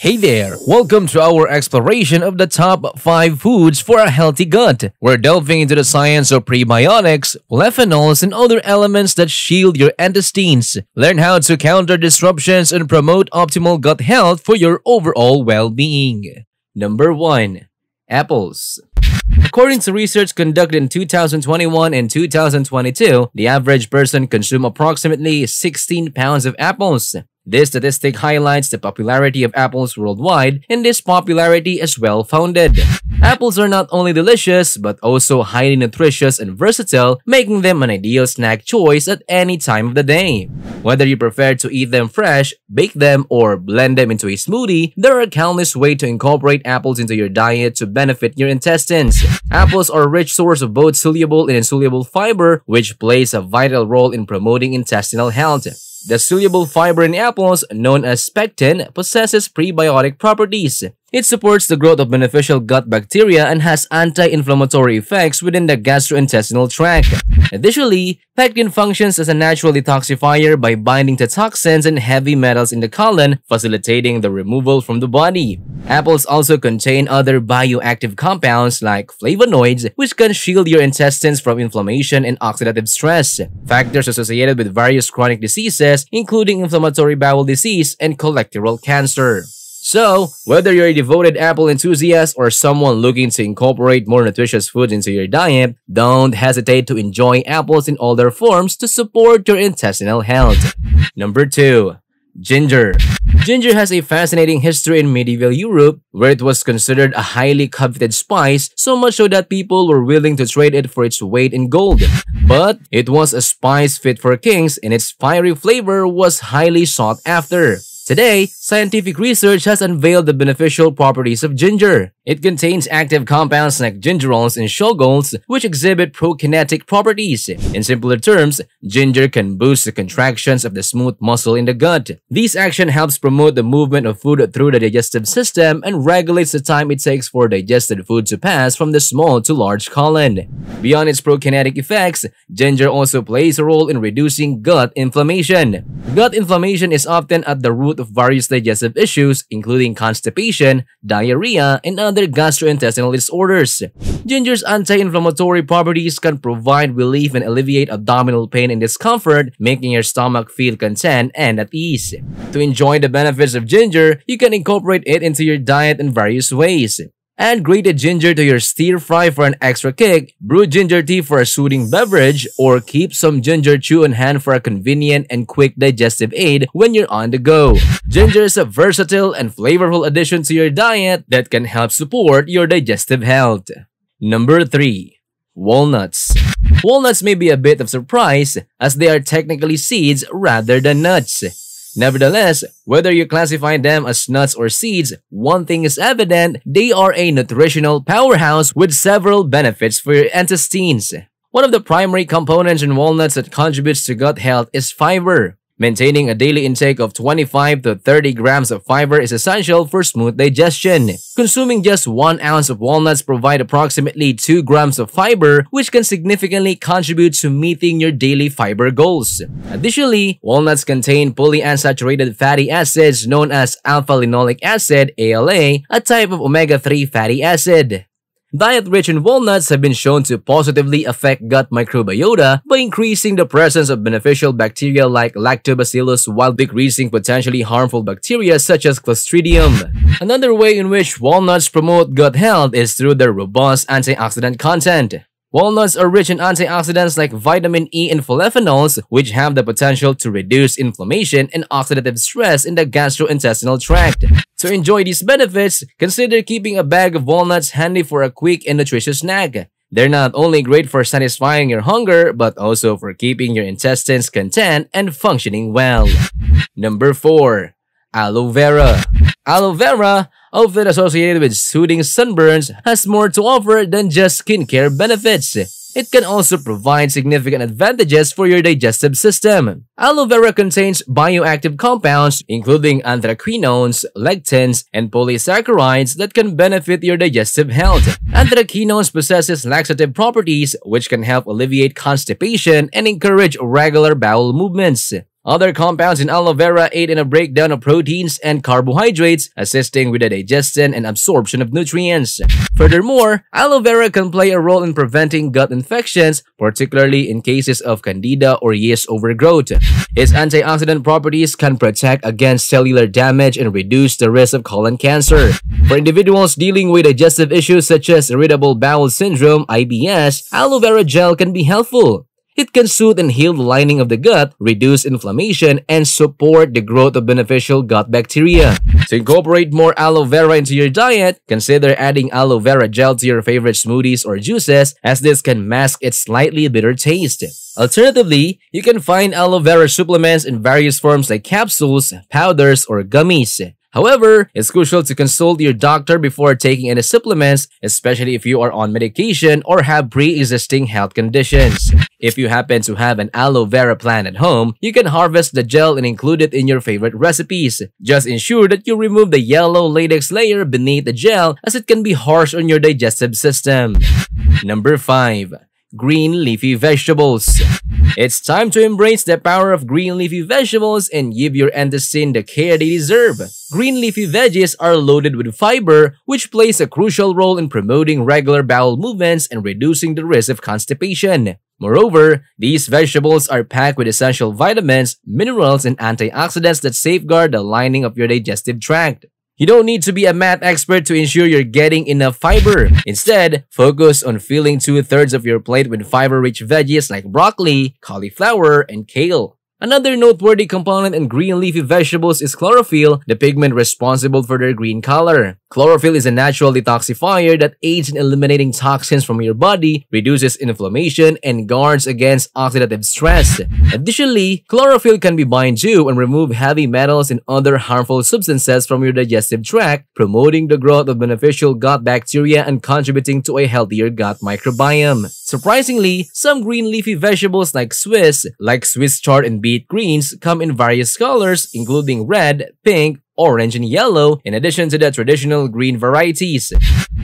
Hey there! Welcome to our exploration of the top 5 foods for a healthy gut. We're delving into the science of prebiotics, polyphenols, and other elements that shield your intestines. Learn how to counter disruptions and promote optimal gut health for your overall well-being. Number 1. Apples According to research conducted in 2021 and 2022, the average person consumed approximately 16 pounds of apples. This statistic highlights the popularity of apples worldwide, and this popularity is well-founded. Apples are not only delicious, but also highly nutritious and versatile, making them an ideal snack choice at any time of the day. Whether you prefer to eat them fresh, bake them, or blend them into a smoothie, there are countless ways to incorporate apples into your diet to benefit your intestines. Apples are a rich source of both soluble and insoluble fiber, which plays a vital role in promoting intestinal health. The soluble fiber in apples, known as pectin, possesses prebiotic properties. It supports the growth of beneficial gut bacteria and has anti-inflammatory effects within the gastrointestinal tract. Additionally, pectin functions as a natural detoxifier by binding to toxins and heavy metals in the colon, facilitating the removal from the body. Apples also contain other bioactive compounds like flavonoids, which can shield your intestines from inflammation and oxidative stress, factors associated with various chronic diseases, including inflammatory bowel disease and colorectal cancer. So, whether you're a devoted apple enthusiast or someone looking to incorporate more nutritious foods into your diet, don't hesitate to enjoy apples in all their forms to support your intestinal health. Number 2. Ginger Ginger has a fascinating history in medieval Europe, where it was considered a highly coveted spice, so much so that people were willing to trade it for its weight in gold. But it was a spice fit for kings and its fiery flavor was highly sought after. Today, scientific research has unveiled the beneficial properties of ginger. It contains active compounds like gingerols and shogaols, which exhibit prokinetic properties. In simpler terms, ginger can boost the contractions of the smooth muscle in the gut. This action helps promote the movement of food through the digestive system and regulates the time it takes for digested food to pass from the small to large colon. Beyond its prokinetic effects, ginger also plays a role in reducing gut inflammation. Gut inflammation is often at the root of various digestive issues, including constipation, diarrhea, and other gastrointestinal disorders. Ginger's anti-inflammatory properties can provide relief and alleviate abdominal pain and discomfort, making your stomach feel content and at ease. To enjoy the benefits of ginger, you can incorporate it into your diet in various ways. Add grated ginger to your stir fry for an extra kick, brew ginger tea for a soothing beverage, or keep some ginger chew on hand for a convenient and quick digestive aid when you're on the go. Ginger is a versatile and flavorful addition to your diet that can help support your digestive health. Number 3. Walnuts Walnuts may be a bit of surprise as they are technically seeds rather than nuts. Nevertheless, whether you classify them as nuts or seeds, one thing is evident, they are a nutritional powerhouse with several benefits for your intestines. One of the primary components in walnuts that contributes to gut health is fiber. Maintaining a daily intake of 25 to 30 grams of fiber is essential for smooth digestion. Consuming just 1 ounce of walnuts provide approximately 2 grams of fiber, which can significantly contribute to meeting your daily fiber goals. Additionally, walnuts contain polyunsaturated fatty acids known as alpha-linoleic acid, ALA, a type of omega-3 fatty acid. Diet rich in walnuts have been shown to positively affect gut microbiota by increasing the presence of beneficial bacteria like lactobacillus while decreasing potentially harmful bacteria such as Clostridium. Another way in which walnuts promote gut health is through their robust antioxidant content. Walnuts are rich in antioxidants like vitamin E and polyphenols, which have the potential to reduce inflammation and oxidative stress in the gastrointestinal tract. To enjoy these benefits, consider keeping a bag of walnuts handy for a quick and nutritious snack. They're not only great for satisfying your hunger, but also for keeping your intestines content and functioning well. Number 4. Aloe Vera Aloe vera, often associated with soothing sunburns, has more to offer than just skincare benefits. It can also provide significant advantages for your digestive system. Aloe vera contains bioactive compounds, including anthraquinones, lectins, and polysaccharides that can benefit your digestive health. Anthraquinones possesses laxative properties, which can help alleviate constipation and encourage regular bowel movements. Other compounds in aloe vera aid in a breakdown of proteins and carbohydrates, assisting with the digestion and absorption of nutrients. Furthermore, aloe vera can play a role in preventing gut infections, particularly in cases of candida or yeast overgrowth. Its antioxidant properties can protect against cellular damage and reduce the risk of colon cancer. For individuals dealing with digestive issues such as irritable bowel syndrome, IBS, aloe vera gel can be helpful. It can soothe and heal the lining of the gut, reduce inflammation, and support the growth of beneficial gut bacteria. To incorporate more aloe vera into your diet, consider adding aloe vera gel to your favorite smoothies or juices as this can mask its slightly bitter taste. Alternatively, you can find aloe vera supplements in various forms like capsules, powders, or gummies. However, it's crucial to consult your doctor before taking any supplements, especially if you are on medication or have pre-existing health conditions. If you happen to have an aloe vera plant at home, you can harvest the gel and include it in your favorite recipes. Just ensure that you remove the yellow latex layer beneath the gel as it can be harsh on your digestive system. Number 5 green leafy vegetables. It's time to embrace the power of green leafy vegetables and give your intestine the care they deserve. Green leafy veggies are loaded with fiber, which plays a crucial role in promoting regular bowel movements and reducing the risk of constipation. Moreover, these vegetables are packed with essential vitamins, minerals, and antioxidants that safeguard the lining of your digestive tract. You don't need to be a math expert to ensure you're getting enough fiber. Instead, focus on filling two-thirds of your plate with fiber-rich veggies like broccoli, cauliflower, and kale. Another noteworthy component in green leafy vegetables is chlorophyll, the pigment responsible for their green color. Chlorophyll is a natural detoxifier that aids in eliminating toxins from your body, reduces inflammation, and guards against oxidative stress. Additionally, chlorophyll can be bind to and remove heavy metals and other harmful substances from your digestive tract, promoting the growth of beneficial gut bacteria and contributing to a healthier gut microbiome. Surprisingly, some green leafy vegetables like Swiss, like Swiss chard and beet greens come in various colors including red, pink, orange, and yellow in addition to the traditional green varieties.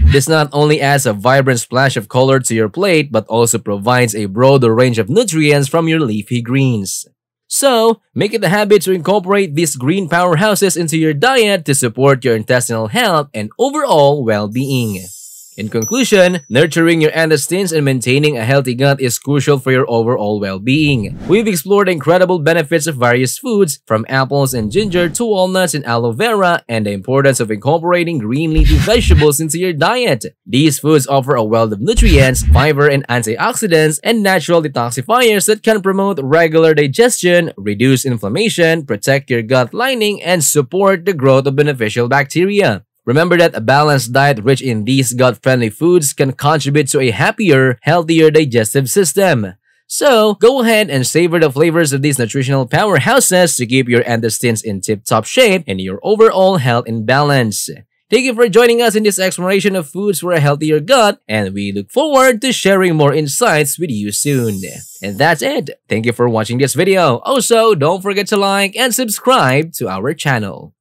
This not only adds a vibrant splash of color to your plate but also provides a broader range of nutrients from your leafy greens. So, make it a habit to incorporate these green powerhouses into your diet to support your intestinal health and overall well-being. In conclusion, nurturing your intestines and maintaining a healthy gut is crucial for your overall well-being. We've explored incredible benefits of various foods, from apples and ginger to walnuts and aloe vera, and the importance of incorporating green leafy vegetables into your diet. These foods offer a wealth of nutrients, fiber and antioxidants, and natural detoxifiers that can promote regular digestion, reduce inflammation, protect your gut lining, and support the growth of beneficial bacteria. Remember that a balanced diet rich in these gut-friendly foods can contribute to a happier, healthier digestive system. So, go ahead and savor the flavors of these nutritional powerhouses to keep your intestines in tip-top shape and your overall health in balance. Thank you for joining us in this exploration of foods for a healthier gut, and we look forward to sharing more insights with you soon. And that's it. Thank you for watching this video. Also, don't forget to like and subscribe to our channel.